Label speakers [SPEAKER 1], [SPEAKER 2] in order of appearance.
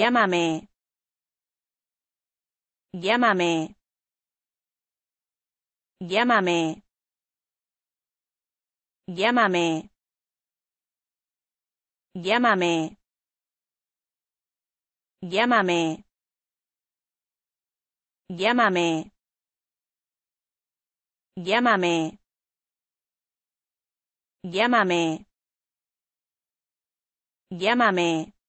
[SPEAKER 1] Llámame. Llámame. Llámame. Llámame. Llámame. Llámame. Llámame. Llámame. Llámame. Llámame.